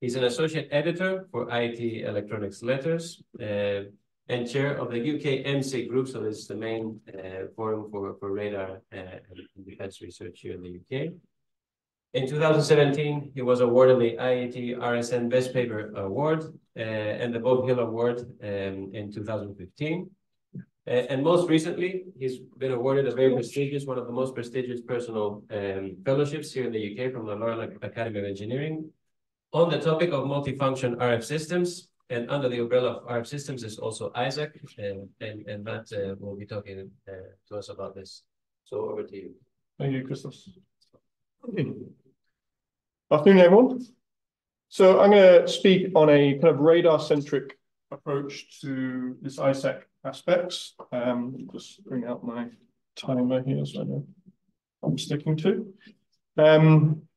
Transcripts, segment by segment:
He's an associate editor for IET Electronics Letters uh, and chair of the UK MC group. So this is the main uh, forum for, for radar uh, and defense research here in the UK. In 2017, he was awarded the IET RSN Best Paper Award uh, and the Bob Hill Award um, in 2015. Uh, and most recently, he's been awarded a very prestigious, one of the most prestigious personal um, fellowships here in the UK from the Royal Academy of Engineering on the topic of multifunction RF systems. And under the umbrella of RF systems is also ISAC, and, and, and Matt uh, will be talking uh, to us about this. So over to you. Thank you, Christos. Afternoon, everyone. So I'm going to speak on a kind of radar-centric approach to this ISAC aspects. Um, just bring out my timer here so I know I'm sticking to. Um,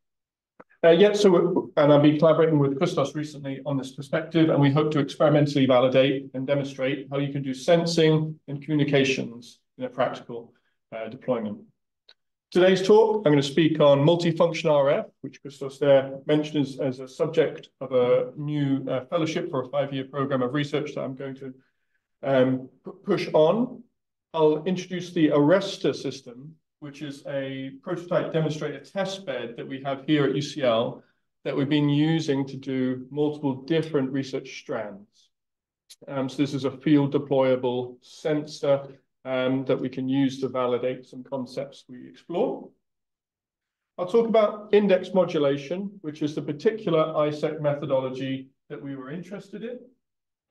yeah, so, and I'll been collaborating with Christos recently on this perspective, and we hope to experimentally validate and demonstrate how you can do sensing and communications in a practical uh, deployment. Today's talk, I'm going to speak on multifunction RF, which Christos there mentioned as, a subject of a new uh, fellowship for a five-year program of research that I'm going to um, push on. I'll introduce the ARESTOR system, which is a prototype demonstrator test bed that we have here at UCL that we've been using to do multiple different research strands. Um, so this is a field deployable sensor um, that we can use to validate some concepts we explore. I'll talk about index modulation, which is the particular ISAC methodology that we were interested in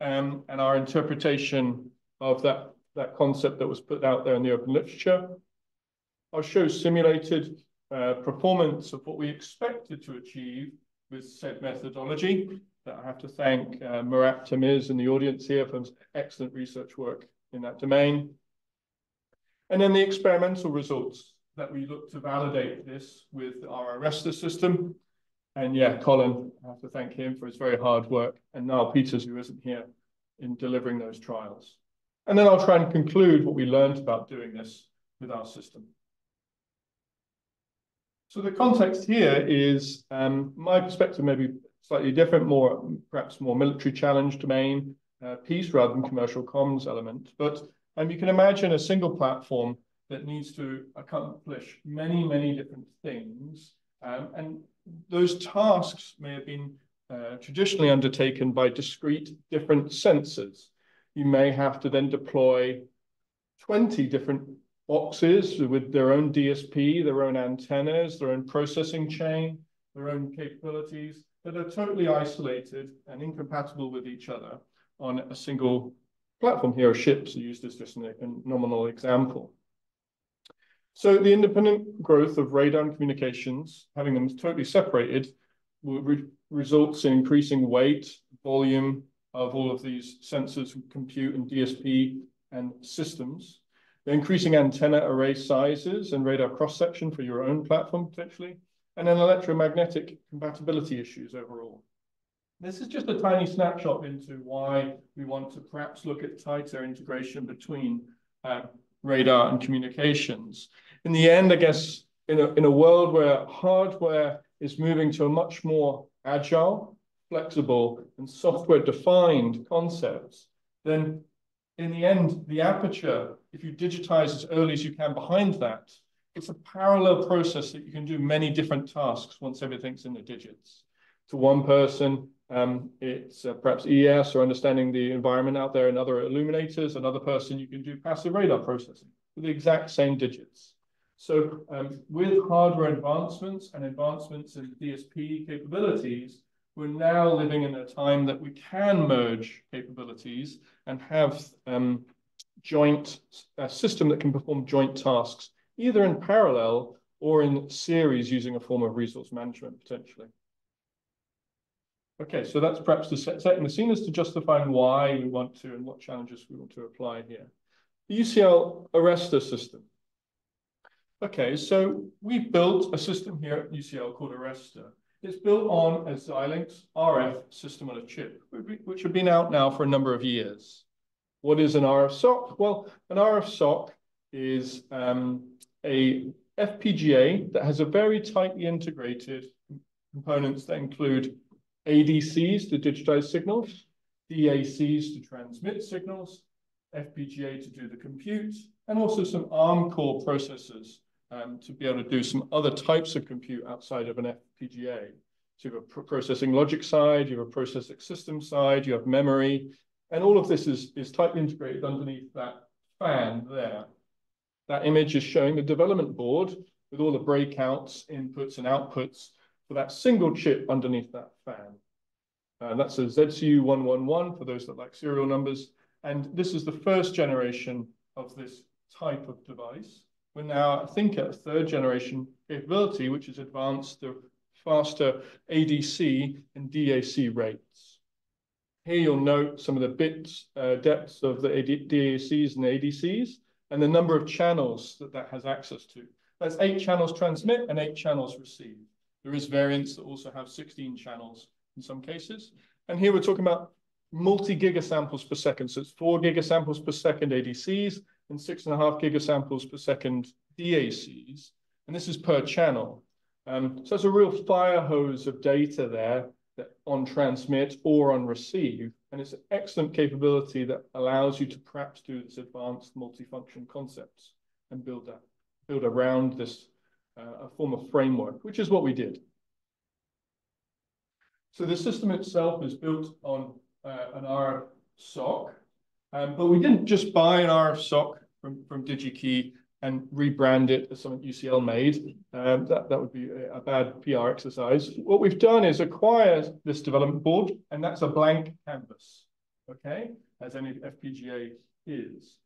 um, and our interpretation of that, that concept that was put out there in the open literature. I'll show simulated uh, performance of what we expected to achieve with said methodology. That I have to thank uh, Murat Temiz in the audience here for excellent research work in that domain. And then the experimental results that we look to validate this with our ARESTOR system and yeah, Colin, I have to thank him for his very hard work, and Niall Peters, who isn't here, in delivering those trials. And then I'll try and conclude what we learned about doing this with our system. So the context here is um, my perspective may be slightly different, more perhaps more military challenge domain uh, piece rather than commercial comms element. But um, you can imagine a single platform that needs to accomplish many, many different things. Um, and those tasks may have been uh, traditionally undertaken by discrete different sensors. You may have to then deploy 20 different boxes with their own DSP, their own antennas, their own processing chain, their own capabilities that are totally isolated and incompatible with each other on a single platform. Here are ships used as just a nominal example. So the independent growth of radar and communications, having them totally separated, re results in increasing weight, volume of all of these sensors, compute and DSP and systems. Increasing antenna array sizes and radar cross-section for your own platform potentially, and then electromagnetic compatibility issues overall. This is just a tiny snapshot into why we want to perhaps look at tighter integration between uh, radar and communications. In the end, I guess, in a, in a world where hardware is moving to a much more agile, flexible, and software-defined concepts, then in the end, the aperture, if you digitize as early as you can behind that, it's a parallel process that you can do many different tasks once everything's in the digits. To one person, um, it's uh, perhaps ES or understanding the environment out there and other illuminators. Another person, you can do passive radar processing with the exact same digits. So um, with hardware advancements and advancements in DSP capabilities, we're now living in a time that we can merge capabilities and have um, joint a system that can perform joint tasks, either in parallel or in series using a form of resource management potentially. Okay, so that's perhaps the set, setting the scene as to justifying why we want to and what challenges we want to apply here. The UCL ARESTOR system. Okay, so we've built a system here at UCL called ARESTOR. It's built on a Xilinx RF system on a chip, which have been out now for a number of years. What is an RF SOC? Well, an RF SOC is um, a FPGA that has a very tightly integrated components that include ADCs to digitize signals, DACs to transmit signals, FPGA to do the compute, and also some ARM core processors um, to be able to do some other types of compute outside of an FPGA. So you have a processing logic side, you have a processing system side, you have memory, and all of this is, is tightly integrated underneath that fan there. That image is showing the development board with all the breakouts, inputs, and outputs for that single chip underneath that fan. And that's a ZCU111 for those that like serial numbers. And this is the first generation of this type of device. We're now, I think, at a third generation capability, which is advanced the faster ADC and DAC rates. Here you'll note some of the bits uh, depths of the DACs and ADCs and the number of channels that that has access to. That's eight channels transmit and eight channels receive. There is variants that also have 16 channels in some cases. And here we're talking about multi-gigasamples per second. So it's four gigasamples per second ADCs and six and a half gigasamples per second DACs. And this is per channel. Um, so it's a real fire hose of data there on transmit or on receive. And it's an excellent capability that allows you to perhaps do this advanced multifunction concepts and build that, build around this uh, a form of framework, which is what we did. So the system itself is built on uh, an RF SoC, um, but we didn't just buy an RF SoC from, from DigiKey and rebrand it as something UCL made. Um, that, that would be a, a bad PR exercise. What we've done is acquire this development board, and that's a blank canvas, okay, as any FPGA is.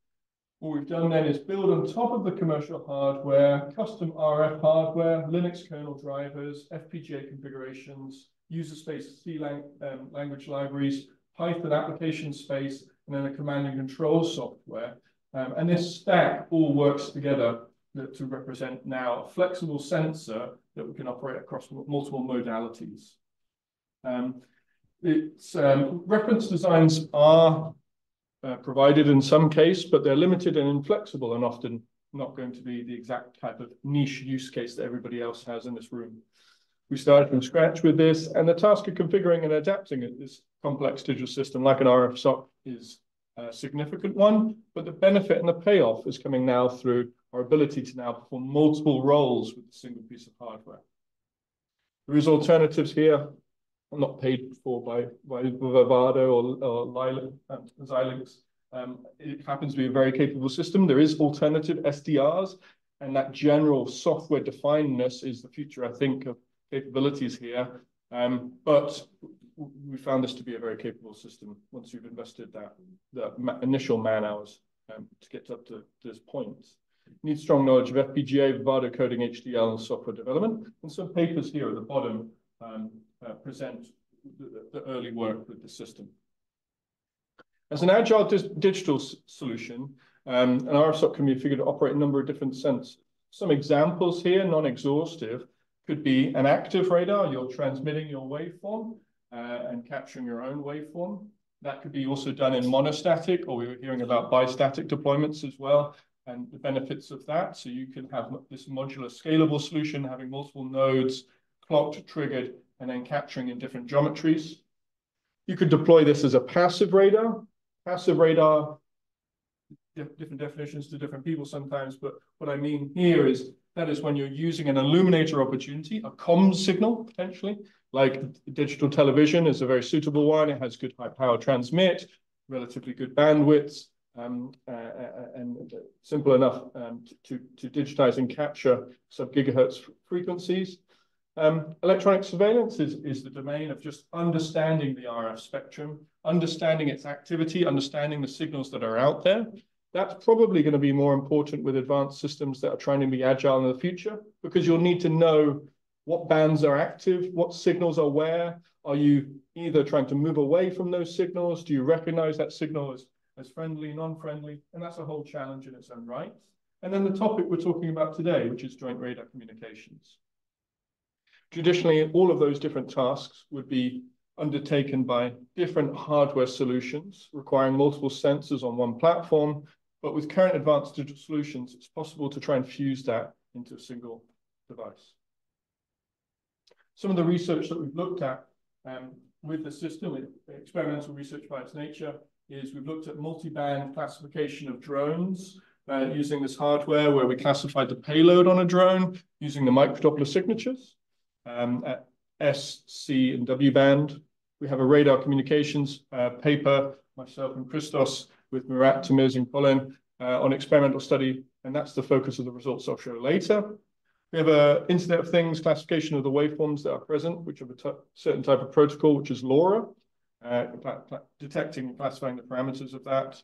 What we've done then is build on top of the commercial hardware, custom RF hardware, Linux kernel drivers, FPGA configurations, user space C lang um, language libraries, Python application space, and then a command and control software um, and this stack all works together to represent now a flexible sensor that we can operate across multiple modalities. Um, its um, reference designs are uh, provided in some case, but they're limited and inflexible and often not going to be the exact type of niche use case that everybody else has in this room. We started from scratch with this, and the task of configuring and adapting this complex digital system like an RF SoC is a significant one, but the benefit and the payoff is coming now through our ability to now perform multiple roles with a single piece of hardware. There is alternatives here, not paid for by, by Vivado or, or Xilinx. Um, it happens to be a very capable system. There is alternative SDRs, and that general software definedness is the future, I think, of capabilities here. Um, but we found this to be a very capable system once you've invested that the initial man hours um, to get up to this point. You need strong knowledge of FPGA, Vivado coding, HDL, and software development. And some papers here at the bottom um, uh, present the, the, early work with the system. As an agile digital solution, um, an RFSOC can be figured to operate a number of different sensors. Some examples here, non-exhaustive, could be an active radar, you're transmitting your waveform, uh, and capturing your own waveform. That could be also done in monostatic, or we were hearing about bistatic deployments as well, and the benefits of that. So you can have this modular scalable solution, having multiple nodes, clocked, triggered, and then capturing in different geometries. You could deploy this as a passive radar. Passive radar, different definitions to different people sometimes, but what I mean here is that is when you're using an illuminator opportunity, a comms signal potentially, like digital television is a very suitable one. It has good high power transmit, relatively good bandwidths, um, uh, uh and simple enough um, to, to digitize and capture sub-gigahertz frequencies. Um, electronic surveillance is, is the domain of just understanding the RF spectrum, understanding its activity, understanding the signals that are out there, that's probably going to be more important with advanced systems that are trying to be agile in the future because you'll need to know what bands are active, what signals are where. Are you either trying to move away from those signals? Do you recognize that signal as, as friendly, non-friendly? And that's a whole challenge in its own right. And then the topic we're talking about today, which is joint radar communications. Traditionally, all of those different tasks would be undertaken by different hardware solutions requiring multiple sensors on one platform but with current advanced digital solutions, it's possible to try and fuse that into a single device. Some of the research that we've looked at um, with the system, experimental research by its nature, is we've looked at multi-band classification of drones uh, using this hardware where we classified the payload on a drone using the microdoppler signatures um, at S, C, and W band. We have a radar communications uh, paper, myself and Christos, with Murat, Temiz, and Colin uh, on experimental study, and that's the focus of the results I'll show later. We have a Internet of Things classification of the waveforms that are present, which have a certain type of protocol, which is LoRa, uh, detecting and classifying the parameters of that.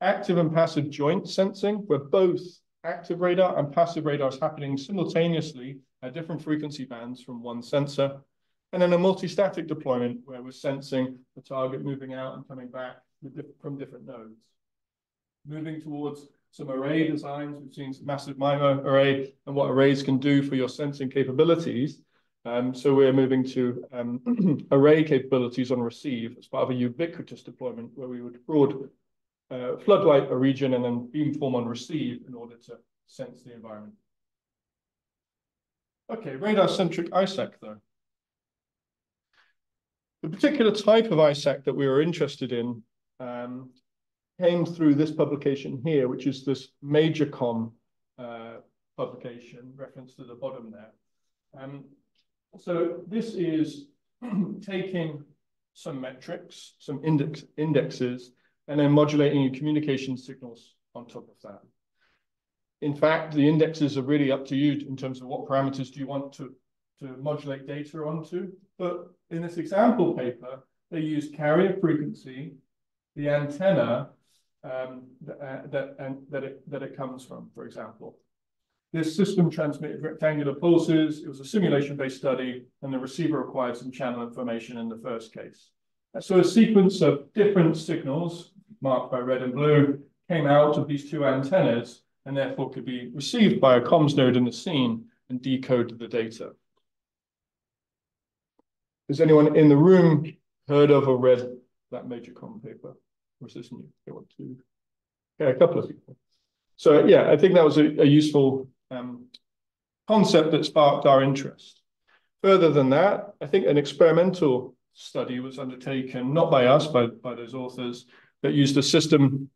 Active and passive joint sensing, where both active radar and passive radar is happening simultaneously at different frequency bands from one sensor. And then a multi-static deployment where we're sensing the target moving out and coming back from different nodes. Moving towards some array designs. We've seen some massive MIMO array and what arrays can do for your sensing capabilities. Um, so we're moving to um, array capabilities on receive as part of a ubiquitous deployment where we would broad uh, floodlight a region and then beamform on receive in order to sense the environment. Okay, radar-centric ISAC though. The particular type of ISAC that we were interested in um, came through this publication here, which is this MAJORCOM uh, publication, reference to the bottom there. Um, so this is taking some metrics, some index, indexes, and then modulating your communication signals on top of that. In fact, the indexes are really up to you in terms of what parameters do you want to, to modulate data onto. But in this example paper, they use carrier frequency, the antenna, um, uh, that, and that, it, that it comes from, for example. This system transmitted rectangular pulses. It was a simulation-based study, and the receiver acquired some channel information in the first case. So a sequence of different signals, marked by red and blue, came out of these two antennas, and therefore could be received by a comms node in the scene and decode the data. Has anyone in the room heard of or read that major MAJORCOM paper? Is this new? To. Yeah, a couple of people. So yeah, I think that was a, a useful um, concept that sparked our interest. Further than that, I think an experimental study was undertaken, not by us, but by those authors, that used a system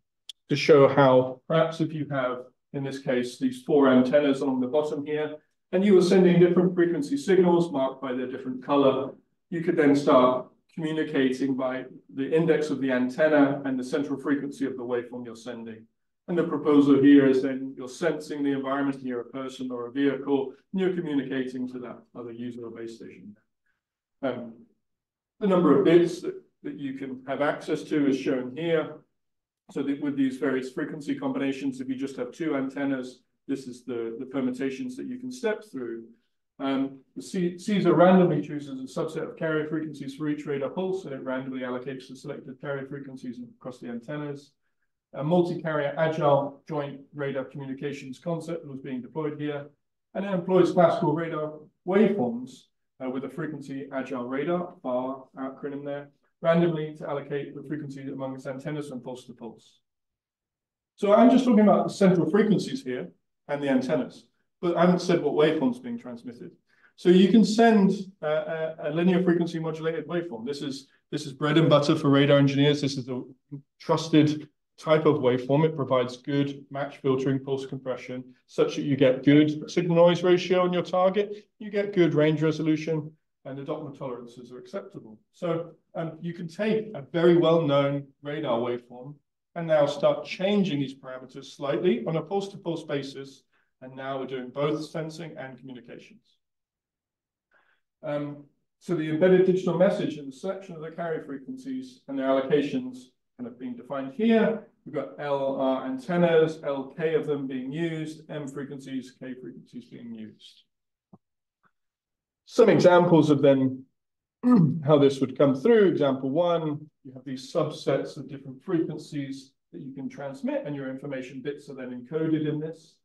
to show how perhaps if you have, in this case, these four antennas along the bottom here, and you were sending different frequency signals marked by their different color, you could then start communicating by the index of the antenna and the central frequency of the waveform you're sending. And the proposal here is then you're sensing the environment, and you're a person or a vehicle, and you're communicating to that other user or base station. Um, the number of bits that, that you can have access to is shown here. So that with these various frequency combinations, if you just have two antennas, this is the, the permutations that you can step through. Um, CAESAR randomly chooses a subset of carrier frequencies for each radar pulse, and it randomly allocates the selected carrier frequencies across the antennas. A multi-carrier agile joint radar communications concept was being deployed here, and it employs classical radar waveforms uh, with a frequency agile radar, bar acronym there, randomly to allocate the frequency among its antennas from pulse to pulse. So I'm just talking about the central frequencies here and the antennas but I haven't said what waveform's being transmitted. So you can send a, linear frequency modulated waveform. This is this is bread and butter for radar engineers. This is a trusted type of waveform. It provides good match filtering, pulse compression, such that you get good signal noise ratio on your target. You get good range resolution, and the Doppler tolerances are acceptable. So um, you can take a very well-known radar waveform and now start changing these parameters slightly on a pulse-to-pulse -pulse basis and now we're doing both sensing and communications. Um, so the embedded digital message and the selection of the carrier frequencies and their allocations kind of being defined here. We've got LR antennas, LK of them being used, M frequencies, K frequencies being used. Some examples of then how this would come through. Example one, you have these subsets of different frequencies that you can transmit and your information bits are then encoded in this.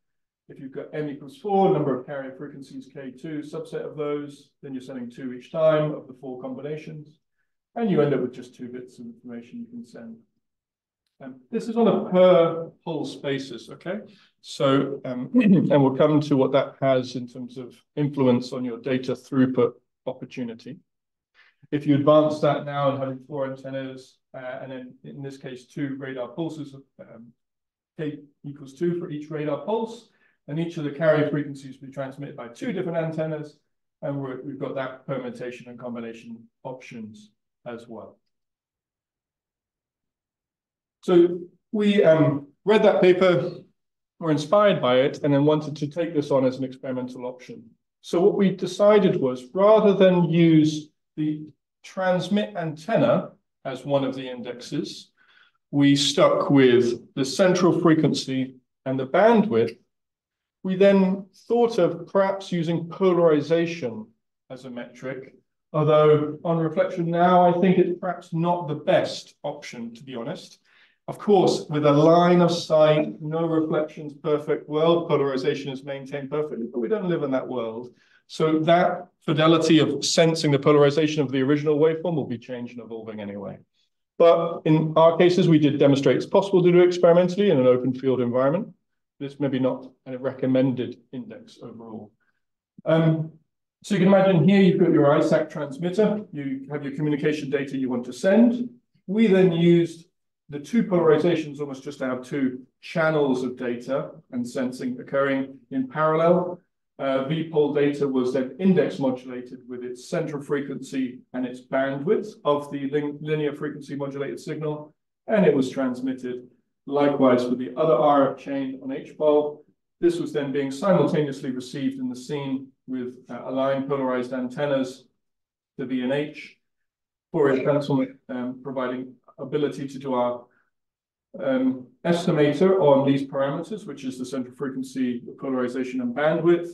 If you've got m equals four, number of carrier frequencies k2, subset of those, then you're sending two each time of the four combinations. And you end up with just two bits of information you can send. Um, this is on a per pulse basis, okay? So, um, and we'll come to what that has in terms of influence on your data throughput opportunity. If you advance that now and having four antennas, uh, and then in this case, two radar pulses, um, K equals two for each radar pulse, and each of the carrier frequencies will be transmitted by two different antennas, and we have got that permutation and combination options as well. So we um, read that paper, were inspired by it, and then wanted to take this on as an experimental option. So what we decided was rather than use the transmit antenna as one of the indexes, we stuck with the central frequency and the bandwidth. We then thought of perhaps using polarization as a metric, although on reflection now, I think it's perhaps not the best option, to be honest. Of course, with a line of sight, no reflections, perfect world, polarization is maintained perfectly, but we don't live in that world. So that fidelity of sensing the polarization of the original waveform will be changed and evolving anyway. But in our cases, we did demonstrate it's possible to do experimentally in an open field environment. It's maybe not a recommended index overall. Um, so you can imagine here you've got your ISAC transmitter, you have your communication data you want to send. We then used the two polarizations almost just to have two channels of data and sensing occurring in parallel. Uh, VPOL data was then index modulated with its central frequency and its bandwidth of the linear frequency modulated signal, and it was transmitted likewise with the other RF chain on HPOL. This was then being simultaneously received in the scene with uh, aligned polarized antennas to VNH, Fourier transform um, providing ability to do our um, estimator on these parameters, which is the central frequency, the polarization and bandwidth.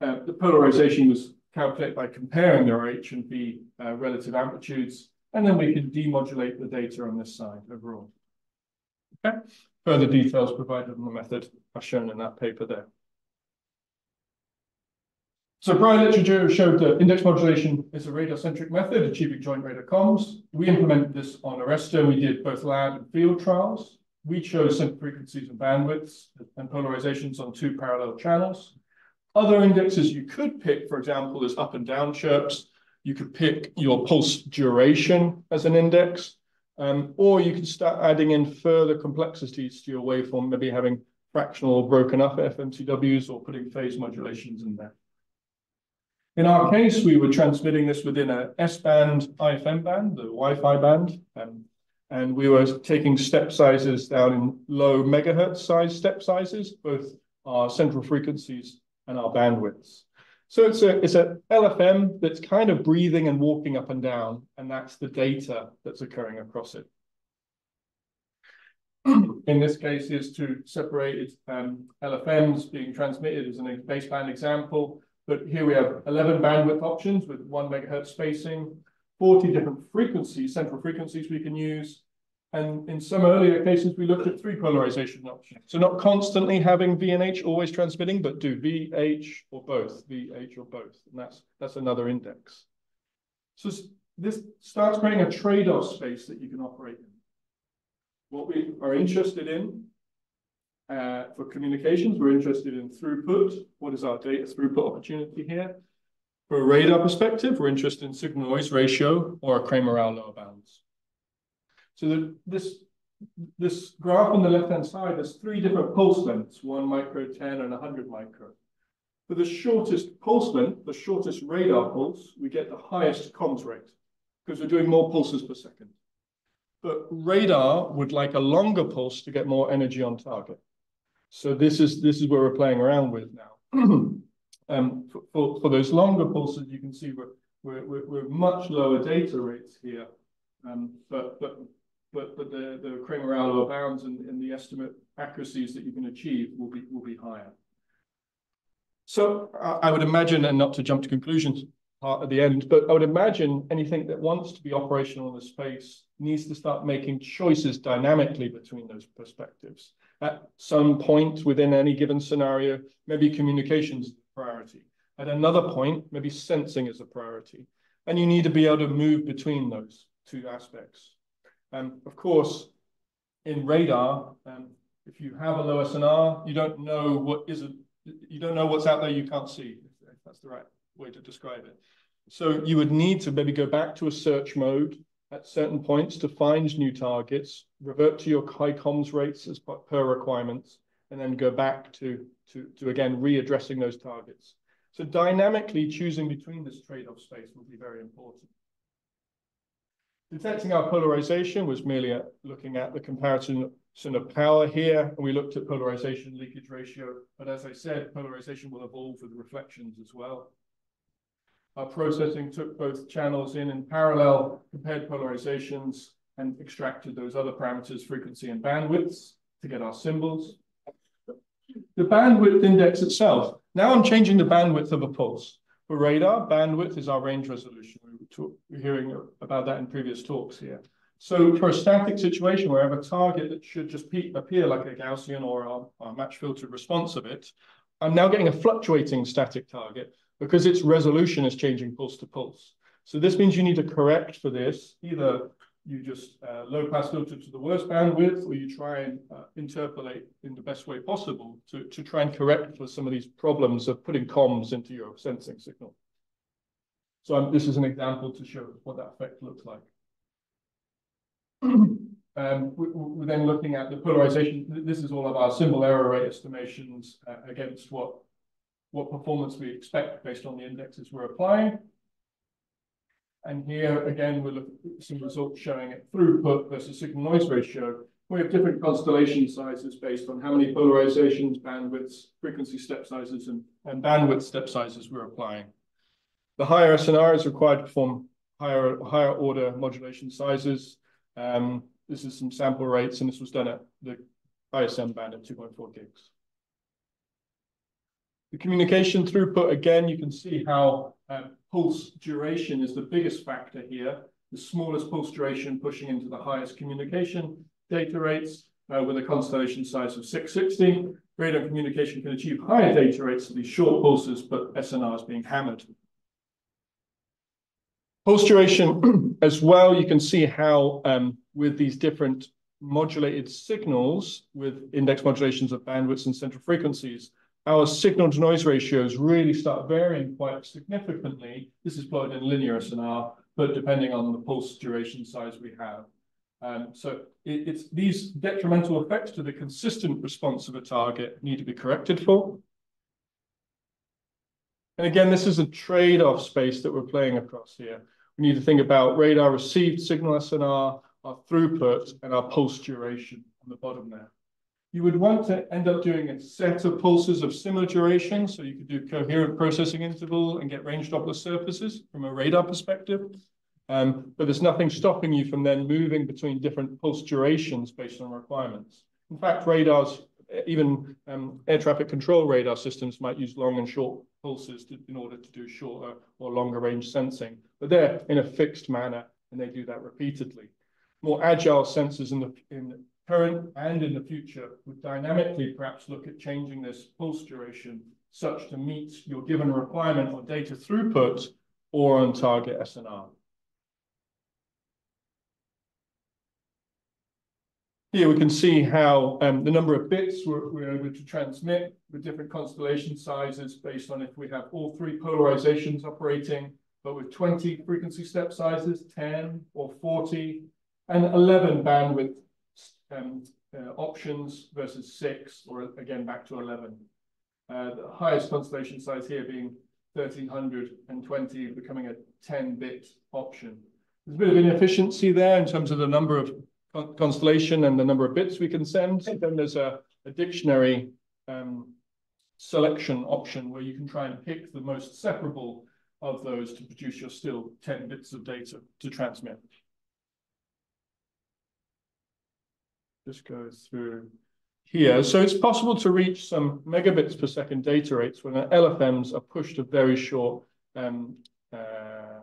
Uh, the polarization was calculated by comparing their H and B uh, relative amplitudes, and then we can demodulate the data on this side overall. Okay. Further details provided on the method are shown in that paper there. So prior literature showed that index modulation is a radar-centric method achieving joint radar comms. We implemented this on ARESTOR. We did both lab and field trials. We chose central frequencies and bandwidths and polarizations on two parallel channels. Other indexes you could pick, for example, is up and down chirps. You could pick your pulse duration as an index, um, or you can start adding in further complexities to your waveform, maybe having fractional or broken up FMCWs or putting phase modulations in there. In our case, we were transmitting this within a S-band ISM band, the Wi-Fi band, um, and we were taking step sizes down in low megahertz size step sizes, both our central frequencies and our bandwidths. So it's a it's a LFM that's kind of breathing and walking up and down, and that's the data that's occurring across it. in this case is to separate um, LFMs being transmitted as a baseband example but here we have 11 bandwidth options with one megahertz spacing, 40 different frequencies, central frequencies we can use. And in some earlier cases, we looked at three polarization options. So not constantly having VNH always transmitting, but do VH or both, VH or both. And that's, that's another index. So this starts creating a trade-off space that you can operate in. What we are interested in uh, for communications, we're interested in throughput. What is our data throughput opportunity here? For a radar perspective, we're interested in signal noise ratio or a Cramer-Rao lower bounds. So the, this, this graph on the left-hand side has three different pulse lengths, one micro, 10, and 100 micro. For the shortest pulse length, the shortest radar pulse, we get the highest comms rate because we're doing more pulses per second. But radar would like a longer pulse to get more energy on target. So this is this is where we're playing around with now. um, for, for, for, those longer pulses, you can see we're, we're, we're, much lower data rates here, um, but but but but the the Cramer-Rao lower bounds and, and the estimate accuracies that you can achieve will be will be higher. So I would imagine, and not to jump to conclusions part at the end, but I would imagine anything that wants to be operational in the space needs to start making choices dynamically between those perspectives at some point within any given scenario, maybe communications is a priority. At another point, maybe sensing is a priority. And you need to be able to move between those two aspects. Um, of course, in radar, um, if you have a low SNR, you don't know what is it, you don't know what's out there you can't see, if that's the right way to describe it. So you would need to maybe go back to a search mode at certain points to find new targets, revert to your high comms rates as per requirements, and then go back to, to, to again, readdressing those targets. So dynamically choosing between this trade-off space will be very important. Detecting our polarization was merely looking at the comparison of power here, and we looked at polarization leakage ratio. But as I said, polarization will evolve with reflections as well. Our processing took both channels in in parallel, compared polarizations, and extracted those other parameters, frequency and bandwidths, to get our symbols. The bandwidth index itself. Now I'm changing the bandwidth of a pulse. For radar, bandwidth is our range resolution. Hearing about that in previous talks here. So for a static situation where I have a target that should just appear like a Gaussian or a, a match filtered response of it, I'm now getting a fluctuating static target because its resolution is changing pulse to pulse. So this means you need to correct for this. Either you just uh, low pass filter to the worst bandwidth, or you try and uh, interpolate in the best way possible to, to try and correct for some of these problems of putting comms into your sensing signal. So this is an example to show what that effect looks like. um, we, are then looking at the polarization. This is all of our symbol error rate estimations uh, against what what performance we expect based on the indexes we're applying. And here again, we're looking at some results showing it throughput versus signal noise ratio. We have different constellation sizes based on how many polarizations, bandwidths, frequency step sizes, and, and bandwidth step sizes we're applying. The higher SNR is required to perform higher, higher order modulation sizes. Um, this is some sample rates, and this was done at the ISM band at 2.4 gigs. The communication throughput, again, you can see how uh, pulse duration is the biggest factor here. The smallest pulse duration pushing into the highest communication data rates uh, with a constellation size of 660. Radar communication can achieve higher data rates for these short pulses, but SNR is being hammered. Pulse duration as well, you can see how um, with these different modulated signals with index modulations of bandwidths and central frequencies, our signal to noise ratios really start varying quite significantly. This is plotted in linear SNR, but depending on the pulse duration size we have. Um, so it, it's these detrimental effects to the consistent response of a target need to be corrected for. And again, this is a trade-off space that we're playing across here. We need to think about radar received signal SNR, our throughput, and our pulse duration on the bottom there. You would want to end up doing a set of pulses of similar duration, so you could do coherent processing interval and get range Doppler surfaces from a radar perspective. Um, but there's nothing stopping you from then moving between different pulse durations based on requirements. In fact, radars, even um, air traffic control radar systems might use long and short pulses to, in order to do shorter or longer range sensing, but they're in a fixed manner and they do that repeatedly. More agile sensors in the, in current and in the future would dynamically perhaps look at changing this pulse duration such to meet your given requirement on data throughput or on target SNR. Here we can see how um, the number of bits we're, we're, able to transmit with different constellation sizes based on if we have all three polarizations operating, but with 20 frequency step sizes, 10 or 40, and 11 bandwidth um, uh, options versus six, or again, back to 11. Uh, the highest constellation size here being 1320, becoming a 10-bit option. There's a bit of inefficiency there in terms of the number of con constellation and the number of bits we can send. Then there's a, a dictionary um, selection option where you can try and pick the most separable of those to produce your still 10 bits of data to transmit. just go through here. So it's possible to reach some megabits per second data rates when the LFMs are pushed to very short um, uh,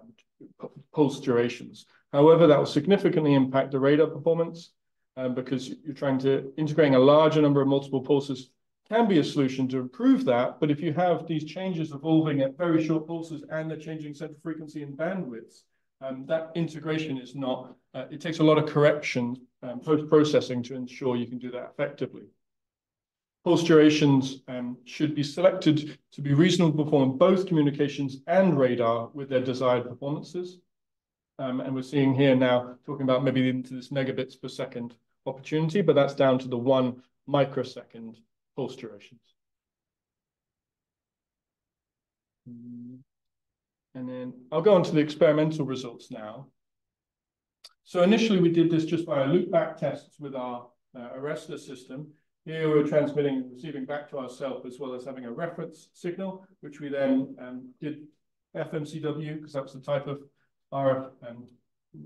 pulse durations. However, that will significantly impact the radar performance um, because you're trying to integrating a larger number of multiple pulses can be a solution to improve that. But if you have these changes evolving at very short pulses and they're changing central frequency and bandwidths, um, that integration is not, uh, it takes a lot of correction um, post-processing to ensure you can do that effectively. Pulse durations um, should be selected to be reasonable to perform both communications and radar with their desired performances. Um, and we're seeing here now talking about maybe into this megabits per second opportunity, but that's down to the one microsecond pulse durations. And then I'll go on to the experimental results now. So initially we did this just by loopback tests with our uh, ARESTOR system. Here we're transmitting and receiving back to ourselves as well as having a reference signal, which we then um, did FMCW because that's the type of RF and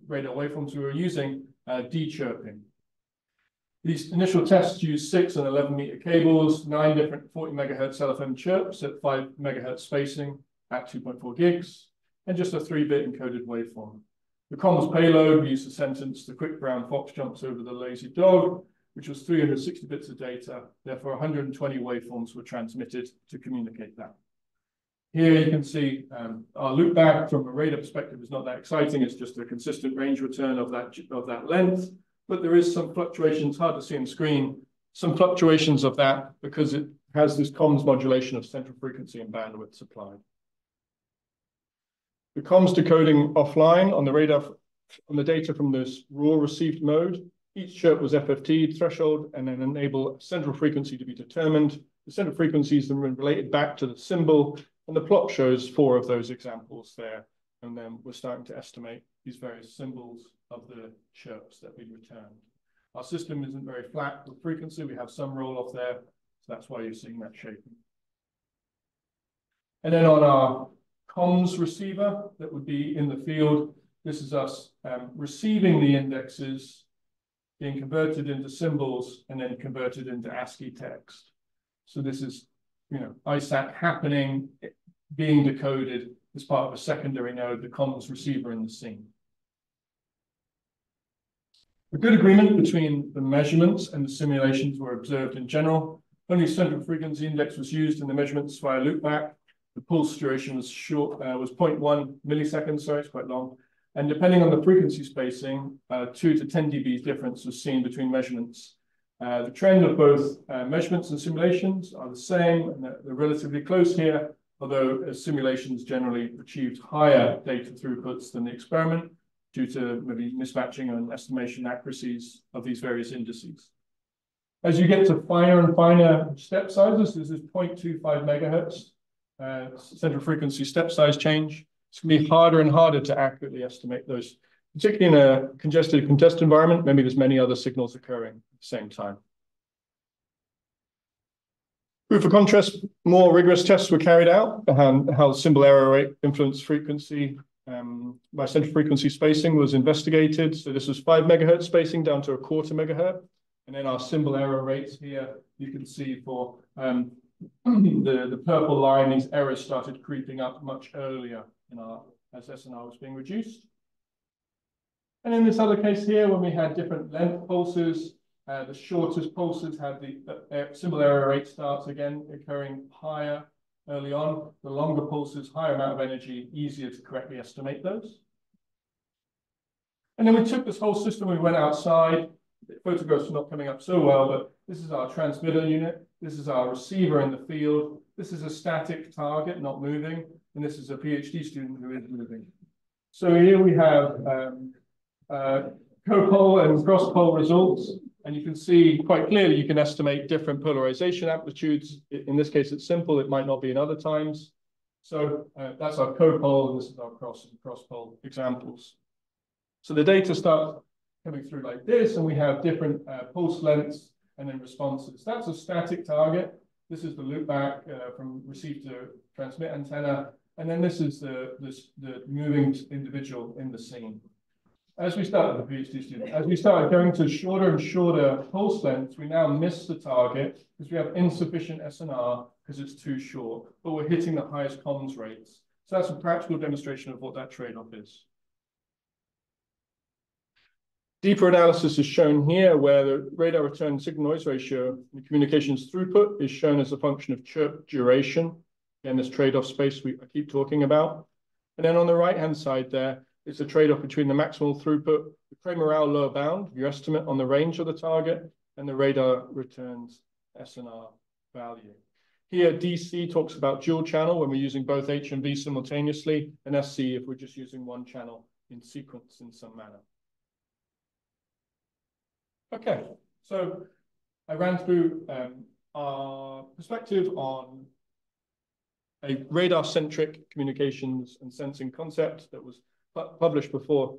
radar waveforms we were using, uh, de-chirping. These initial tests used six and 11 meter cables, nine different 40 megahertz LFM chirps at five megahertz spacing at 2.4 gigs, and just a three bit encoded waveform. The comms payload, we used the sentence, the quick brown fox jumps over the lazy dog, which was 360 bits of data. Therefore, 120 waveforms were transmitted to communicate that. Here you can see um, our loopback from a radar perspective is not that exciting. It's just a consistent range return of that, of that length but there is some fluctuations, hard to see on screen, some fluctuations of that because it has this comms modulation of central frequency and bandwidth supplied. The comms decoding offline on the radar on the data from this raw received mode. Each chirp was FFT threshold and then enable central frequency to be determined. The central frequency is then related back to the symbol and the plot shows four of those examples there. And then we're starting to estimate these various symbols of the chirps that we returned. Our system isn't very flat with frequency. We have some roll off there. So that's why you're seeing that shaping. And then on our comms receiver that would be in the field, this is us um, receiving the indexes, being converted into symbols, and then converted into ASCII text. So this is, you know, ISAC happening, being decoded as part of a secondary node, the comms receiver in the scene. A good agreement between the measurements and the simulations were observed in general. Only central frequency index was used in the measurements via loopback. The pulse duration was short, uh, was 0.1 milliseconds, sorry, it's quite long. And depending on the frequency spacing, uh, 2 to 10 dB difference was seen between measurements. Uh, the trend of both uh, measurements and simulations are the same, and they're, they're relatively close here, although uh, simulations generally achieved higher data throughputs than the experiment due to maybe mismatching and estimation accuracies of these various indices. As you get to finer and finer step sizes, this is 0.25 megahertz uh, central frequency step size change. It's going to be harder and harder to accurately estimate those, particularly in a congested contest environment. Maybe there's many other signals occurring at the same time. Proof of contrast, more rigorous tests were carried out, and how symbol error rate influence frequency um, by central frequency spacing was investigated. So this was five megahertz spacing down to a quarter megahertz. And then our symbol error rates here, you can see for um, the, the purple line, these errors started creeping up much earlier in our, as SNR was being reduced. And in this other case here, when we had different length pulses, uh, the shortest pulses had the uh, symbol error rate starts again occurring higher early on. The longer pulses, higher amount of energy, easier to correctly estimate those. And then we took this whole system, we went outside. The photographs are not coming up so well, but this is our transmitter unit. This is our receiver in the field. This is a static target, not moving. And this is a PhD student who is moving. So here we have um, uh, co-pol and cross-pol results. And you can see quite clearly, you can estimate different polarization amplitudes. In this case, it's simple. It might not be in other times. So uh, that's our co-pol, and this is our cross and cross pole examples. So the data start coming through like this, and we have different uh, pulse lengths and then responses. That's a static target. This is the loopback uh, from receive to transmit antenna. And then this is the, this, the moving individual in the scene as we started the PhD student, as we started going to shorter and shorter pulse lengths, we now miss the target because we have insufficient SNR because it's too short, but we're hitting the highest comms rates. So that's a practical demonstration of what that trade-off is. Deeper analysis is shown here where the radar return signal noise ratio, and the communications throughput is shown as a function of chirp duration. Again, this trade-off space we keep talking about. And then on the right-hand side there, it's a trade-off between the maximal throughput, the Cramer-Rao lower bound, your estimate on the range of the target, and the radar returns SNR value. Here, DC talks about dual channel when we're using both H and V simultaneously, and SC if we're just using one channel in sequence in some manner. Okay, so I ran through um, our perspective on a radar-centric communications and sensing concept that was published before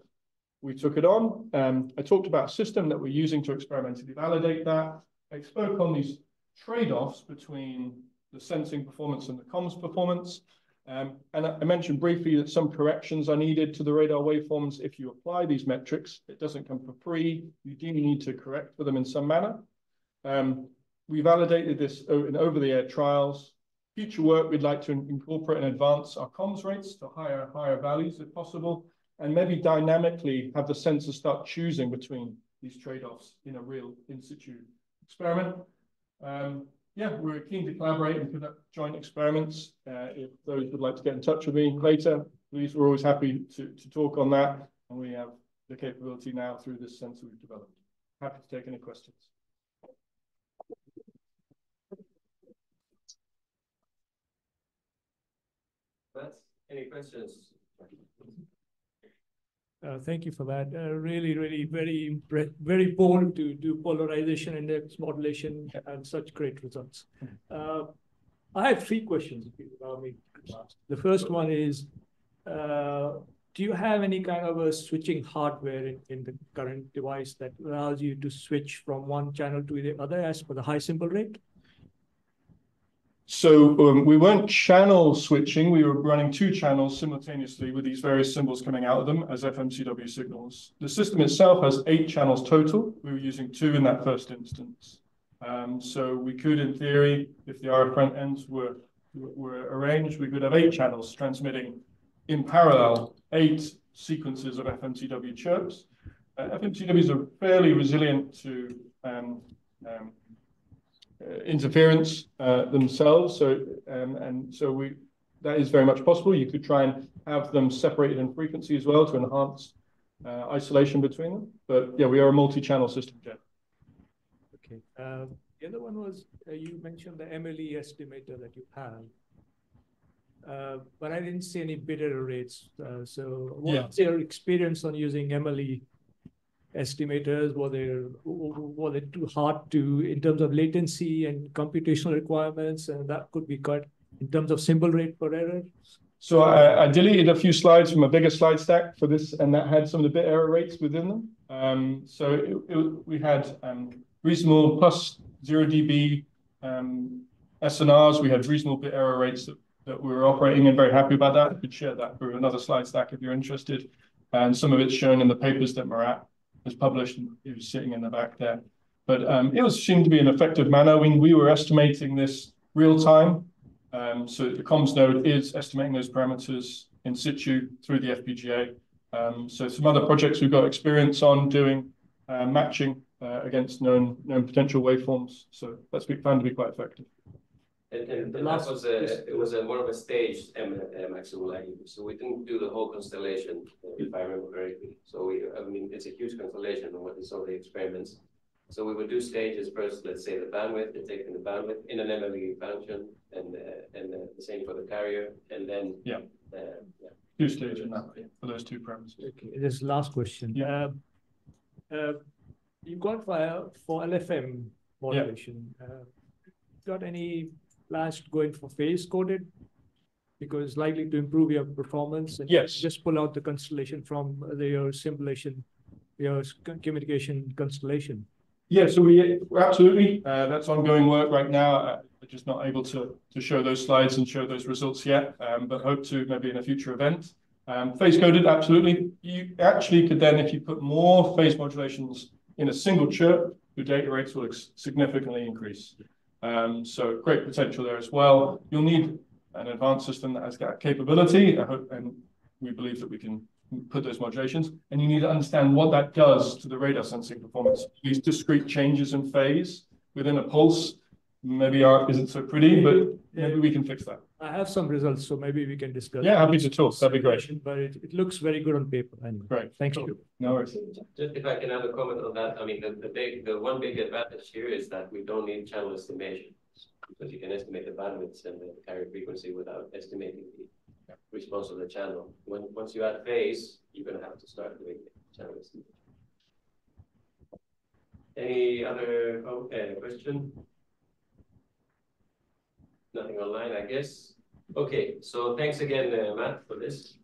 we took it on. Um, I talked about a system that we're using to experimentally validate that. I spoke on these trade-offs between the sensing performance and the comms performance. Um, and I mentioned briefly that some corrections are needed to the radar waveforms if you apply these metrics. It doesn't come for free. You do need to correct for them in some manner. Um, we validated this in over-the-air trials. Future work, we'd like to incorporate and advance our comms rates to higher higher values if possible, and maybe dynamically have the sensor start choosing between these trade-offs in a real in situ experiment. Um, yeah, we're keen to collaborate and conduct joint experiments. Uh, if those would like to get in touch with me later, please, we're always happy to, to talk on that. And we have the capability now through this sensor we've developed. Happy to take any questions. Any questions? Uh, thank you for that. Uh, really, really very, very bold to do polarization index modulation and such great results. Uh, I have three questions, if you allow me. The first one is, uh, do you have any kind of a switching hardware in, in the current device that allows you to switch from one channel to the other as for the high symbol rate? So um, we weren't channel switching. We were running two channels simultaneously with these various symbols coming out of them as FMCW signals. The system itself has eight channels total. We were using two in that first instance. Um, so we could, in theory, if the RF front ends were, were arranged, we could have eight channels transmitting in parallel eight sequences of FMCW chirps. Uh, FMCWs are fairly resilient to um, um, interference uh, themselves. So um, and so we that is very much possible. You could try and have them separated in frequency as well to enhance uh, isolation between them. But yeah, we are a multi-channel system, Jeff. Okay. Uh, the other one was uh, you mentioned the MLE estimator that you have. Uh, but I didn't see any bit error rates. so what's yeah. your experience on using MLE estimators? Were they were they too hard to in terms of latency and computational requirements, and that could be cut in terms of symbol rate per error? So I, I, deleted a few slides from a bigger slide stack for this, and that had some of the bit error rates within them. Um, so it, it, we had um, reasonable plus zero dB um, SNRs. We had reasonable bit error rates that, that we were operating and very happy about that. I could share that through another slide stack if you're interested. And some of it's shown in the papers that Murat was published, it was sitting in the back there. But um, it was seemed to be an effective manner. We, we were estimating this real time. Um, so the comms node is estimating those parameters in situ through the FPGA. Um, so some other projects we've got experience on doing uh, matching uh, against known known potential waveforms. So that's been found to be quite effective. And, and, and that was a it was a more of a staged M, maximal IU. So we didn't do the whole constellation, if I remember correctly. So we, I mean, it's a huge constellation on what is all the experiments. So we would do stages first. Let's say the bandwidth, taking the bandwidth in an MLE function, and uh, and uh, the same for the carrier, and then yeah, uh, yeah. two stages that for those two parameters. Okay, this last question. Yeah. Uh, uh, you got for for LFM modulation. Yeah. Uh, got any last going for phase coded because it's likely to improve your performance. And yes. Just pull out the constellation from the, your simulation, your communication constellation. Yeah, so we absolutely uh, that's ongoing work right now. Uh, we're just not able to to show those slides and show those results yet, um, but hope to maybe in a future event. Um, phase coded, absolutely. You actually could then, if you put more phase modulations in a single chirp, your data rates will significantly increase. Um, so great potential there as well. You'll need an advanced system that has that capability, hope, and we believe that we can put those modulations. And you need to understand what that does to the radar sensing performance. These discrete changes in phase within a pulse maybe art isn't so pretty, but maybe we can fix that. I have some results, so maybe we can discuss. Yeah, happy to talk. That'd be great. But it, it looks very good on paper. Anyway. Great. Thank cool. you. No worries. Just if I can have a comment on that. I mean, the, the, big, the one big advantage here is that we don't need channel estimation because you can estimate the bandwidths and the carrier frequency without estimating the response of the channel. When, once you add phase, you're going to have to start doing channel estimation. Any other oh, uh, question? nothing online, I guess. Okay, so thanks again, uh, Matt, for this.